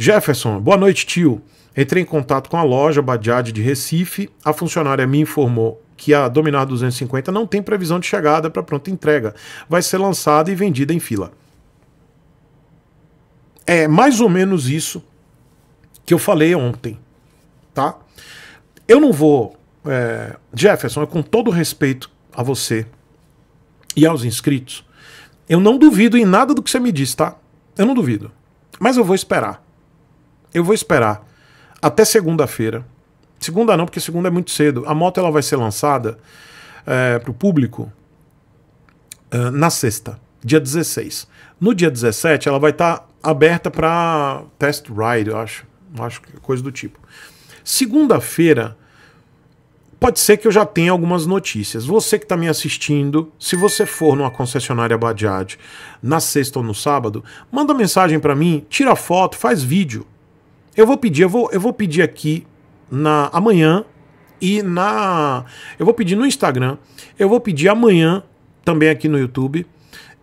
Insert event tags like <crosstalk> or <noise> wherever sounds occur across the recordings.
Jefferson, boa noite, tio. Entrei em contato com a loja Bajaj de Recife. A funcionária me informou que a Dominar 250 não tem previsão de chegada para pronta entrega. Vai ser lançada e vendida em fila. É mais ou menos isso que eu falei ontem, tá? Eu não vou. É, Jefferson, com todo respeito a você e aos inscritos, eu não duvido em nada do que você me disse, tá? Eu não duvido. Mas eu vou esperar. Eu vou esperar até segunda-feira. Segunda não, porque segunda é muito cedo. A moto ela vai ser lançada é, para o público é, na sexta, dia 16. No dia 17, ela vai estar tá aberta para test ride, eu acho. Acho que coisa do tipo. Segunda-feira, pode ser que eu já tenha algumas notícias. Você que está me assistindo, se você for numa concessionária Bajaj na sexta ou no sábado, manda mensagem para mim, tira foto, faz vídeo. Eu vou pedir, eu vou, eu vou pedir aqui na amanhã e na eu vou pedir no Instagram, eu vou pedir amanhã também aqui no YouTube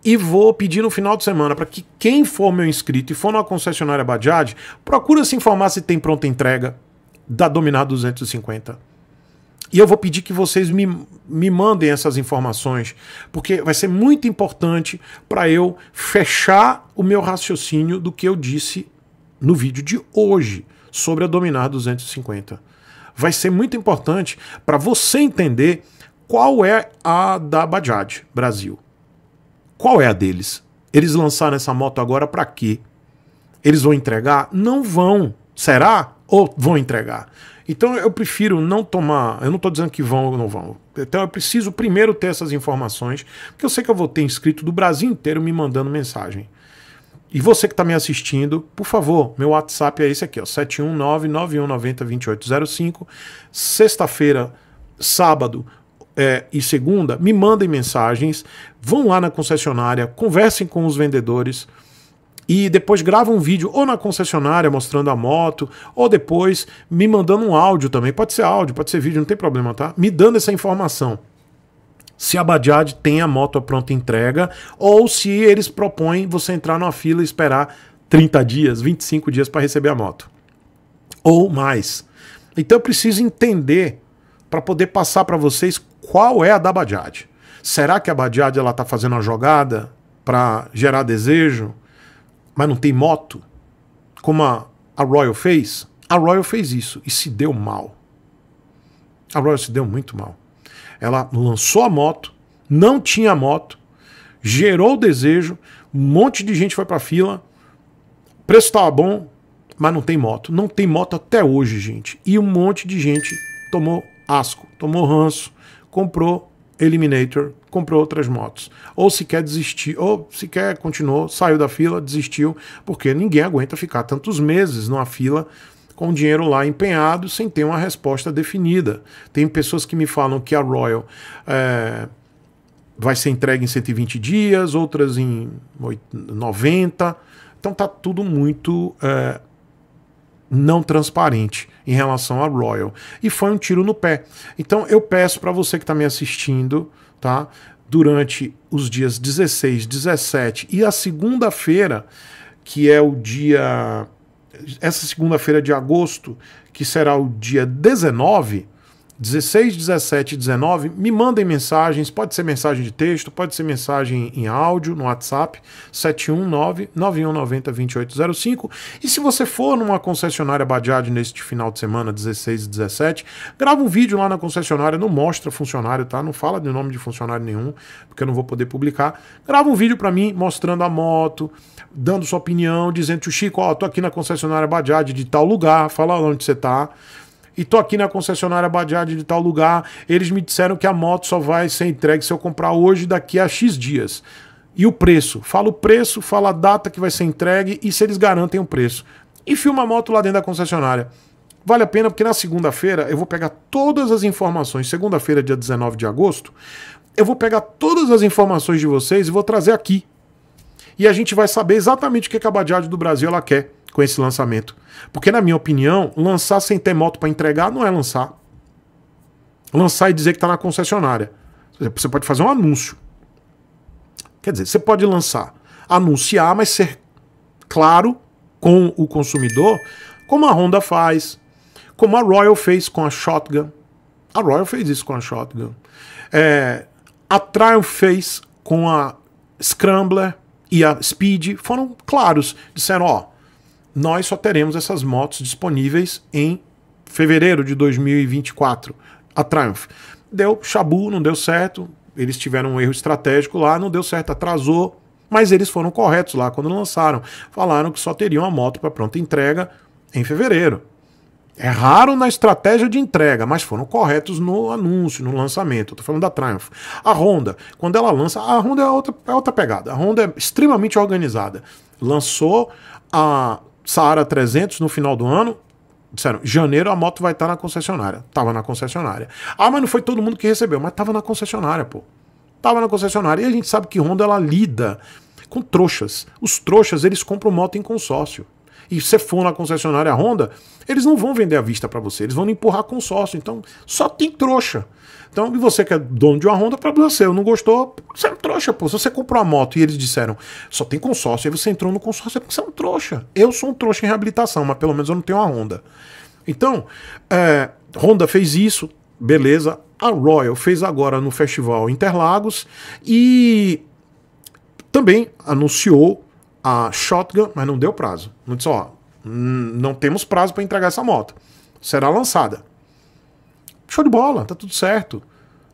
e vou pedir no final de semana para que quem for meu inscrito e for numa concessionária Bajaj, procura se informar se tem pronta entrega da Dominar 250. E eu vou pedir que vocês me, me mandem essas informações, porque vai ser muito importante para eu fechar o meu raciocínio do que eu disse no vídeo de hoje sobre a Dominar 250. Vai ser muito importante para você entender qual é a da Bajaj Brasil. Qual é a deles? Eles lançaram essa moto agora para quê? Eles vão entregar? Não vão. Será? Ou vão entregar? Então eu prefiro não tomar. Eu não estou dizendo que vão ou não vão. Então eu preciso primeiro ter essas informações, porque eu sei que eu vou ter inscrito do Brasil inteiro me mandando mensagem. E você que está me assistindo, por favor, meu WhatsApp é esse aqui, ó, 719-9190-2805. Sexta-feira, sábado é, e segunda, me mandem mensagens, vão lá na concessionária, conversem com os vendedores e depois grava um vídeo ou na concessionária mostrando a moto, ou depois me mandando um áudio também. Pode ser áudio, pode ser vídeo, não tem problema, tá? Me dando essa informação. Se a Bajaj tem a moto a pronta entrega, ou se eles propõem você entrar numa fila e esperar 30 dias, 25 dias para receber a moto. Ou mais. Então eu preciso entender para poder passar para vocês qual é a da Bajaj. Será que a Bajaj ela está fazendo uma jogada para gerar desejo? mas não tem moto, como a, a Royal fez, a Royal fez isso e se deu mal. A Royal se deu muito mal. Ela lançou a moto, não tinha moto, gerou o desejo, um monte de gente foi para fila, preço estava bom, mas não tem moto. Não tem moto até hoje, gente. E um monte de gente tomou asco, tomou ranço, comprou Eliminator, comprou outras motos. Ou se quer desistir, ou se quer continuou, saiu da fila, desistiu, porque ninguém aguenta ficar tantos meses numa fila com dinheiro lá empenhado sem ter uma resposta definida. Tem pessoas que me falam que a Royal é, vai ser entregue em 120 dias, outras em 90. Então tá tudo muito é, não transparente em relação à Royal. E foi um tiro no pé. Então eu peço para você que está me assistindo, tá? Durante os dias 16, 17 e a segunda-feira, que é o dia. Essa segunda-feira de agosto, que será o dia 19, 16, 17 e 19, me mandem mensagens, pode ser mensagem de texto, pode ser mensagem em áudio no WhatsApp, 719-9190-2805. E se você for numa concessionária Bajaj neste final de semana, 16 e 17, grava um vídeo lá na concessionária, não mostra funcionário, tá? Não fala de nome de funcionário nenhum, porque eu não vou poder publicar. Grava um vídeo para mim mostrando a moto, dando sua opinião, dizendo, Chico, ó, tô aqui na concessionária Bajaj de tal lugar, fala onde você tá e tô aqui na concessionária Bajaj de tal lugar, eles me disseram que a moto só vai ser entregue se eu comprar hoje daqui a X dias. E o preço? Fala o preço, fala a data que vai ser entregue e se eles garantem o preço. E filma a moto lá dentro da concessionária. Vale a pena porque na segunda-feira eu vou pegar todas as informações, segunda-feira, dia 19 de agosto, eu vou pegar todas as informações de vocês e vou trazer aqui. E a gente vai saber exatamente o que a Bajaj do Brasil ela quer com esse lançamento. Porque, na minha opinião, lançar sem ter moto para entregar não é lançar. Lançar e dizer que está na concessionária. Você pode fazer um anúncio. Quer dizer, você pode lançar, anunciar, mas ser claro com o consumidor, como a Honda faz, como a Royal fez com a Shotgun. A Royal fez isso com a Shotgun. É, a Triumph fez com a Scrambler e a Speed. Foram claros. Disseram: ó, nós só teremos essas motos disponíveis em fevereiro de 2024. A Triumph. Deu chabu, não deu certo. Eles tiveram um erro estratégico lá, não deu certo, atrasou. Mas eles foram corretos lá quando lançaram. Falaram que só teriam a moto para pronta entrega em fevereiro. Erraram na estratégia de entrega, mas foram corretos no anúncio, no lançamento. Estou falando da Triumph. A Honda, quando ela lança, a Honda é outra, é outra pegada. A Honda é extremamente organizada. Lançou a Saara 300 no final do ano. Disseram, janeiro a moto vai estar na concessionária. Tava na concessionária. Ah, mas não foi todo mundo que recebeu, mas tava na concessionária, pô. Tava na concessionária. E a gente sabe que Honda ela lida com trouxas. Os trouxas, eles compram moto em consórcio e você for na concessionária Honda, eles não vão vender à vista para você, eles vão empurrar consórcio. Então, só tem trouxa. Então, e você que é dono de uma Honda, para você, não gostou, você é um trouxa, pô. Se você comprou a moto e eles disseram, só tem consórcio, aí você entrou no consórcio, é porque você é um trouxa. Eu sou um trouxa em reabilitação, mas pelo menos eu não tenho uma Honda. Então, é, Honda fez isso, beleza. A Royal fez agora no Festival Interlagos e também anunciou a Shotgun, mas não deu prazo. Não disse, ó, não temos prazo para entregar essa moto. Será lançada. Show de bola, tá tudo certo.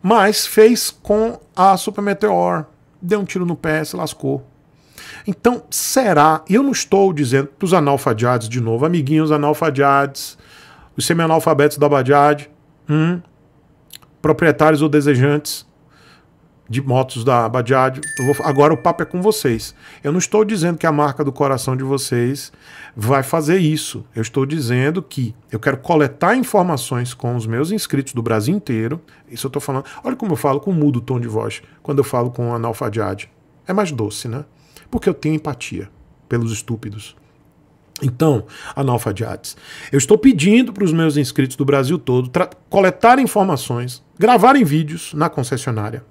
Mas fez com a Super Meteor, deu um tiro no pé, se lascou. Então, será? Eu não estou dizendo para os analfadiades de novo, amiguinhos analfadiades, os semi-analfabetos da Bajaj, hum, proprietários ou desejantes, de motos da Bajaj. Vou, agora o papo é com vocês. Eu não estou dizendo que a marca do coração de vocês vai fazer isso. Eu estou dizendo que eu quero coletar informações com os meus inscritos do Brasil inteiro. Isso eu estou falando. Olha como eu falo com mudo tom de voz quando eu falo com a analfadiade. É mais doce, né? Porque eu tenho empatia pelos estúpidos. Então, analfadiades, eu estou pedindo para os meus inscritos do Brasil todo coletar informações, gravarem vídeos na concessionária,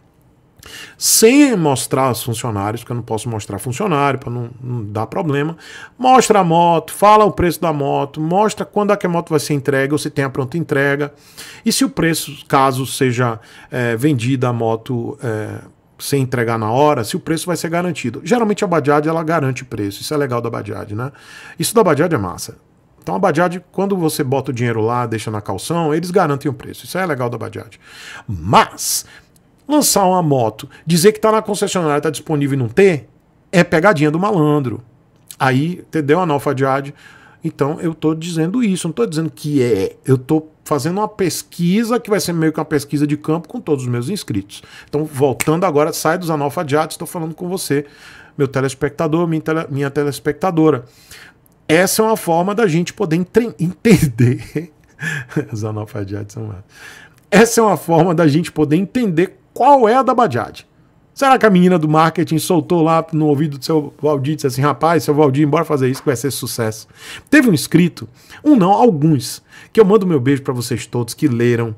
sem mostrar os funcionários, porque eu não posso mostrar funcionário para não, não, dar problema. Mostra a moto, fala o preço da moto, mostra quando é que a moto vai ser entregue ou se tem a pronta entrega. E se o preço, caso seja é, vendida a moto é, sem entregar na hora, se o preço vai ser garantido. Geralmente a Bajaj ela garante preço, isso é legal da Bajaj, né? Isso da Bajaj é massa. Então a Bajaj, quando você bota o dinheiro lá, deixa na calção, eles garantem o preço. Isso é legal da Bajaj. Mas lançar uma moto, dizer que está na concessionária, está disponível e não ter, é pegadinha do malandro. Aí, entendeu, analfadiade? Então, eu estou dizendo isso, não estou dizendo que é. Eu estou fazendo uma pesquisa que vai ser meio que uma pesquisa de campo com todos os meus inscritos. Então, voltando agora, sai dos analfadiados, estou falando com você, meu telespectador, minha, tele, minha telespectadora. Essa é uma forma da gente poder entender. <laughs> os analfadiados são mais. Essa é uma forma da gente poder entender qual é a da Bajaj. Será que a menina do marketing soltou lá no ouvido do seu Valdir e disse assim: rapaz, seu Valdir, embora fazer isso que vai ser sucesso? Teve um inscrito, um não, alguns, que eu mando meu beijo para vocês todos que leram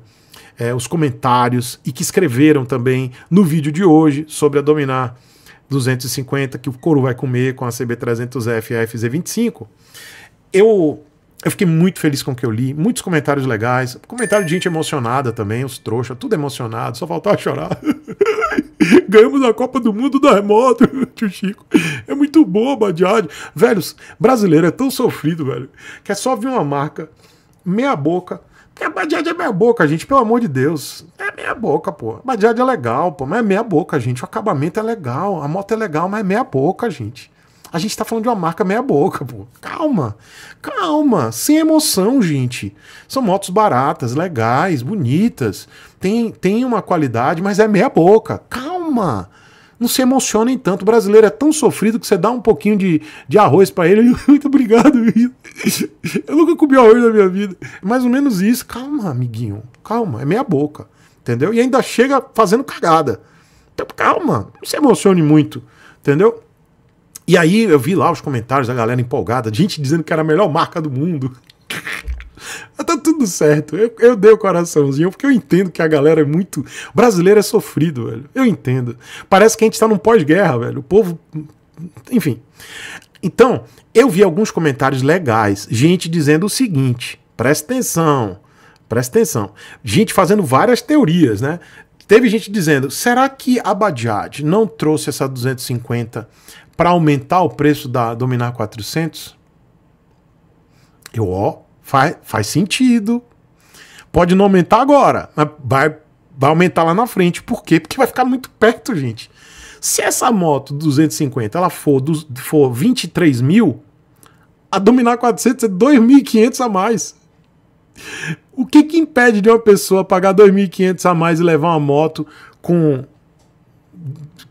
é, os comentários e que escreveram também no vídeo de hoje sobre a Dominar 250 que o couro vai comer com a CB300F e a FZ25. Eu eu fiquei muito feliz com o que eu li, muitos comentários legais, comentário de gente emocionada também, os trouxas, tudo emocionado, só faltava chorar. <laughs> Ganhamos a Copa do Mundo da remoto, <laughs> tio Chico. É muito boa, Badiad. Velhos, brasileiro é tão sofrido, velho, que é só vir uma marca, meia boca. Porque a Badiad é meia boca, gente, pelo amor de Deus. É meia boca, pô. A Badiad é legal, pô, mas é meia boca, gente. O acabamento é legal, a moto é legal, mas é meia boca, gente. A gente tá falando de uma marca meia boca, pô. Calma, calma, sem emoção, gente. São motos baratas, legais, bonitas. Tem, tem uma qualidade, mas é meia boca. Calma. Não se emocionem tanto. O brasileiro é tão sofrido que você dá um pouquinho de, de arroz para ele. <laughs> Muito obrigado, Eu nunca comi arroz na minha vida. É mais ou menos isso. Calma, amiguinho. Calma. É meia boca. Entendeu? E ainda chega fazendo cagada. Então, calma. Não se emocione muito. Entendeu? E aí eu vi lá os comentários da galera empolgada, gente dizendo que era a melhor marca do mundo. <laughs> tá tudo certo. Eu, eu dei o coraçãozinho, porque eu entendo que a galera é muito. Brasileiro é sofrido, velho. Eu entendo. Parece que a gente tá num pós-guerra, velho. O povo. Enfim. Então, eu vi alguns comentários legais, gente dizendo o seguinte: presta atenção, presta atenção. Gente fazendo várias teorias, né? Teve gente dizendo: será que a Bajaj não trouxe essa 250 para aumentar o preço da Dominar 400? Eu, ó, faz, faz sentido. Pode não aumentar agora, mas vai, vai aumentar lá na frente. Por quê? Porque vai ficar muito perto, gente. Se essa moto 250 ela for, do, for 23 mil, a Dominar 400 é 2.500 a mais. O que, que impede de uma pessoa pagar 2.500 a mais e levar uma moto com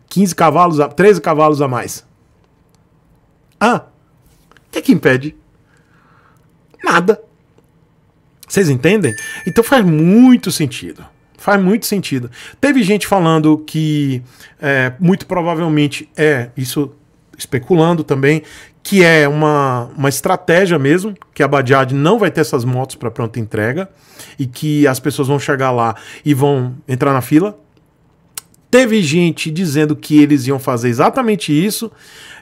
15 cavalos, a, 13 cavalos a mais? Ah, o que, que impede? Nada. Vocês entendem? Então faz muito sentido. Faz muito sentido. Teve gente falando que é, muito provavelmente é, isso especulando também, que é uma, uma estratégia mesmo, que a Bajaj não vai ter essas motos para pronta entrega e que as pessoas vão chegar lá e vão entrar na fila. Teve gente dizendo que eles iam fazer exatamente isso.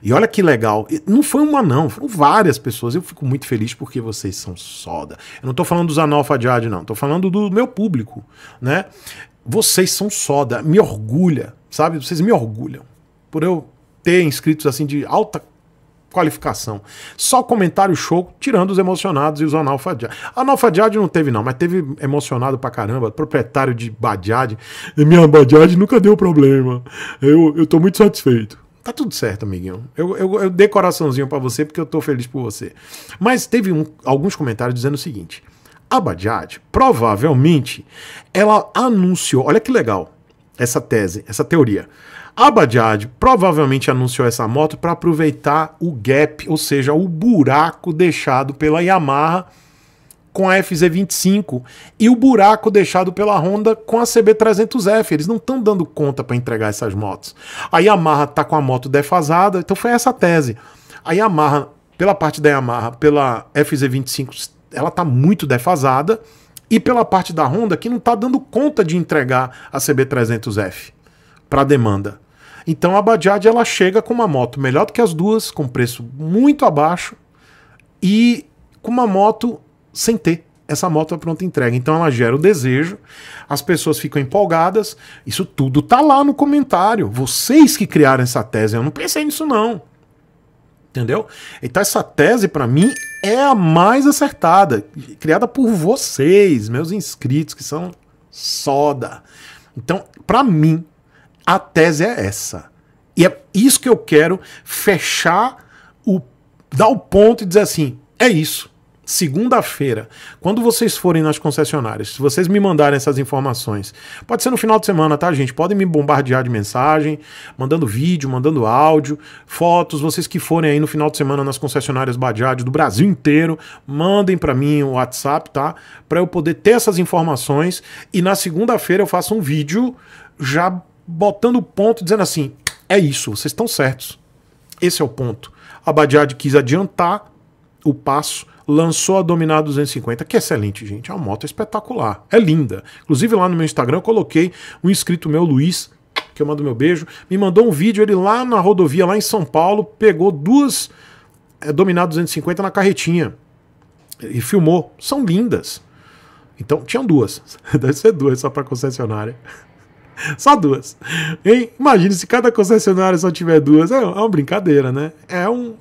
E olha que legal. Não foi uma, não, foram várias pessoas. Eu fico muito feliz porque vocês são soda. Eu não estou falando dos analfadiad, não. Estou falando do meu público, né? Vocês são soda. Me orgulha, sabe? Vocês me orgulham. Por eu ter inscritos assim de alta qualificação. Só comentário show, tirando os emocionados e os analfadiados. Analfadiado não teve, não, mas teve emocionado pra caramba. Proprietário de Badiad. Minha Badiad nunca deu problema. Eu, eu tô muito satisfeito. Tá tudo certo, amiguinho. Eu, eu, eu dei coraçãozinho para você porque eu tô feliz por você. Mas teve um, alguns comentários dizendo o seguinte: a Badiad, provavelmente, ela anunciou. Olha que legal essa tese, essa teoria. A Bajaj provavelmente anunciou essa moto para aproveitar o gap, ou seja, o buraco deixado pela Yamaha com a FZ25 e o buraco deixado pela Honda com a CB300F. Eles não estão dando conta para entregar essas motos. A Yamaha está com a moto defasada, então foi essa a tese. A Yamaha, pela parte da Yamaha, pela FZ25, ela está muito defasada e pela parte da Honda que não está dando conta de entregar a CB300F para demanda. Então a Bajaj ela chega com uma moto melhor do que as duas, com preço muito abaixo e com uma moto sem ter essa moto é pronta entrega. Então ela gera o desejo, as pessoas ficam empolgadas. Isso tudo tá lá no comentário. Vocês que criaram essa tese, eu não pensei nisso não. Entendeu? Então essa tese para mim é a mais acertada, criada por vocês, meus inscritos que são soda. Então, para mim, a tese é essa. E é isso que eu quero fechar o dar o ponto e dizer assim: é isso. Segunda-feira, quando vocês forem nas concessionárias, se vocês me mandarem essas informações, pode ser no final de semana, tá, gente? Podem me bombardear de mensagem, mandando vídeo, mandando áudio, fotos. Vocês que forem aí no final de semana nas concessionárias Bajaj do Brasil inteiro, mandem para mim o WhatsApp, tá? Para eu poder ter essas informações e na segunda-feira eu faço um vídeo já botando o ponto, dizendo assim: é isso, vocês estão certos. Esse é o ponto. A Bajaj quis adiantar o passo, lançou a Dominar 250, que é excelente, gente. É uma moto espetacular, é linda. Inclusive lá no meu Instagram eu coloquei um inscrito meu, Luiz, que eu mando meu beijo, me mandou um vídeo, ele lá na rodovia, lá em São Paulo, pegou duas é, Dominar 250 na carretinha e filmou. São lindas. Então, tinham duas. <laughs> Deve ser duas só para concessionária. <laughs> Só duas. Hein? Imagine se cada concessionária só tiver duas. É, é uma brincadeira, né? É um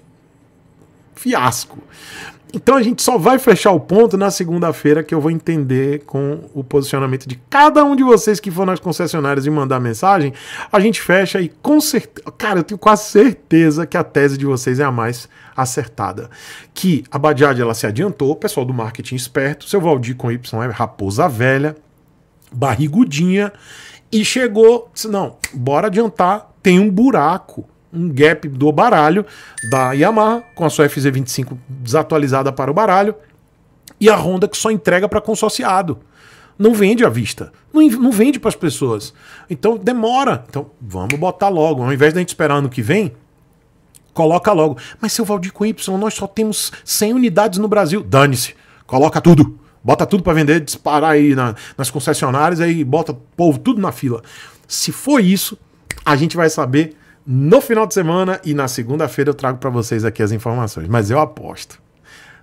fiasco. Então a gente só vai fechar o ponto na segunda-feira que eu vou entender com o posicionamento de cada um de vocês que for nas concessionárias e mandar mensagem. A gente fecha e com certeza. Cara, eu tenho quase certeza que a tese de vocês é a mais acertada. Que a Bajaj ela se adiantou, o pessoal do marketing esperto, seu Valdir com Y é raposa velha, barrigudinha e chegou, disse, não, bora adiantar, tem um buraco, um gap do baralho da Yamaha, com a sua FZ25 desatualizada para o baralho, e a Honda que só entrega para consorciado. Não vende à vista. Não, não vende para as pessoas. Então demora. Então vamos botar logo. Ao invés da gente esperar ano que vem, coloca logo. Mas seu Valdir com Y, nós só temos 100 unidades no Brasil. Dane-se. Coloca tudo. Bota tudo para vender, disparar aí na, nas concessionárias, aí bota povo tudo na fila. Se for isso, a gente vai saber no final de semana e na segunda-feira eu trago para vocês aqui as informações. Mas eu aposto,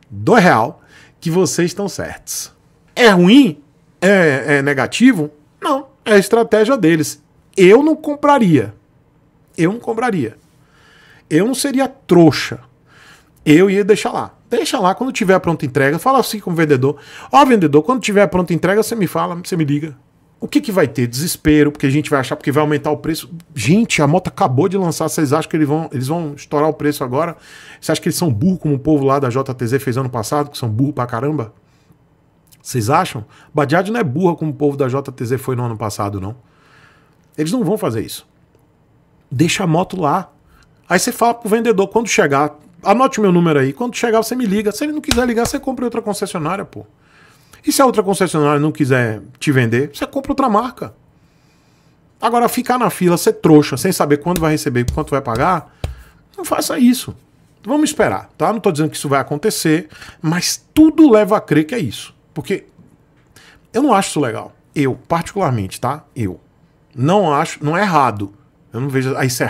do real, que vocês estão certos. É ruim? É, é negativo? Não, é a estratégia deles. Eu não compraria. Eu não compraria. Eu não seria trouxa. Eu ia deixar lá. Deixa lá, quando tiver pronta entrega, fala assim com o vendedor. Ó, vendedor, quando tiver pronta entrega, você me fala, você me liga. O que, que vai ter? Desespero, porque a gente vai achar porque vai aumentar o preço. Gente, a moto acabou de lançar, vocês acham que eles vão, eles vão estourar o preço agora? Você acha que eles são burros como o povo lá da JTZ fez ano passado, que são burros pra caramba? Vocês acham? Bajaj não é burra como o povo da JTZ foi no ano passado, não. Eles não vão fazer isso. Deixa a moto lá. Aí você fala pro vendedor, quando chegar, anote meu número aí, quando chegar você me liga. Se ele não quiser ligar, você compra outra concessionária, pô. E se a outra concessionária não quiser te vender, você compra outra marca. Agora, ficar na fila, ser trouxa, sem saber quando vai receber e quanto vai pagar, não faça isso. Vamos esperar, tá? Não estou dizendo que isso vai acontecer, mas tudo leva a crer que é isso. Porque eu não acho isso legal. Eu, particularmente, tá? Eu. Não acho, não é errado. Eu não vejo. Ah, isso é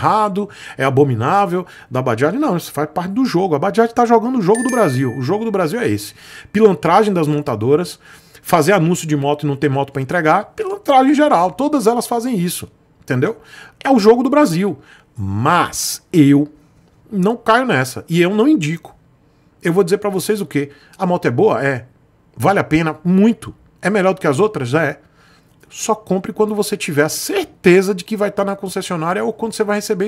é abominável da Bajaj. Não, isso faz parte do jogo. A Bajaj está jogando o jogo do Brasil. O jogo do Brasil é esse: pilantragem das montadoras, fazer anúncio de moto e não ter moto para entregar, pilantragem geral. Todas elas fazem isso. Entendeu? É o jogo do Brasil. Mas eu não caio nessa. E eu não indico. Eu vou dizer para vocês o quê? A moto é boa? É. Vale a pena? Muito. É melhor do que as outras? Já é só compre quando você tiver certeza de que vai estar na concessionária ou quando você vai receber.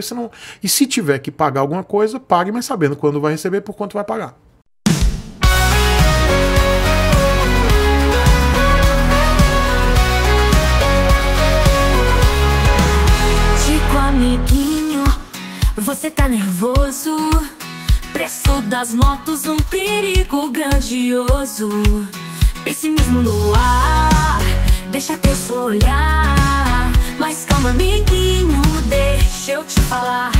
E se tiver que pagar alguma coisa, pague, mas sabendo quando vai receber por quanto vai pagar. Chico amiguinho, você tá nervoso? Preço das motos, um perigo grandioso. Pessimismo no ar deixa teu olhar. Mas calma, amiguinho, deixa eu te falar.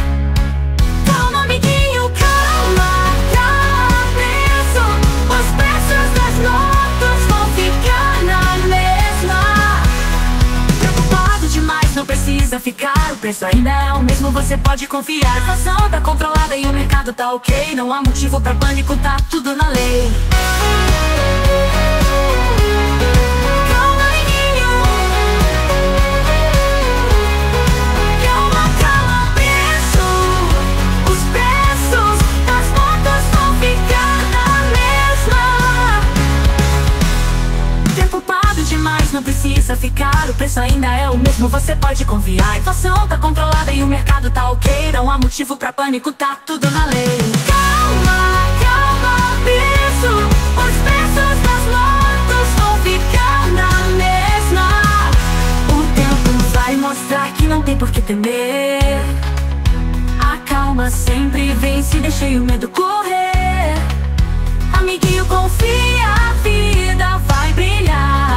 Calma, amiguinho, calma, calma preço Os preços das notas vão ficar na mesma. Preocupado demais, não precisa ficar. O preço ainda é o mesmo, você pode confiar. A inflação tá controlada e o mercado tá ok. Não há motivo pra pânico, tá tudo na lei não precisa ficar, o preço ainda é o mesmo, você pode confiar. A inflação tá controlada e o mercado tá ok, não há motivo pra pânico, tá tudo na lei. Calma, calma, piso, os preços das motos vão ficar na mesma. O tempo vai mostrar que não tem por que temer. A calma sempre vence, deixei o medo correr. Amiguinho, confia, a vida vai brilhar.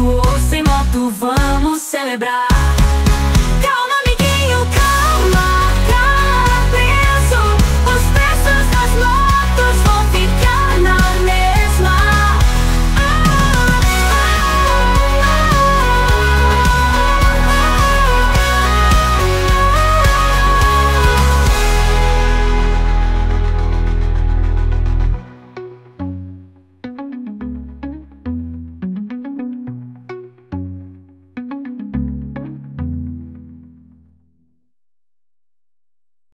virtuoso.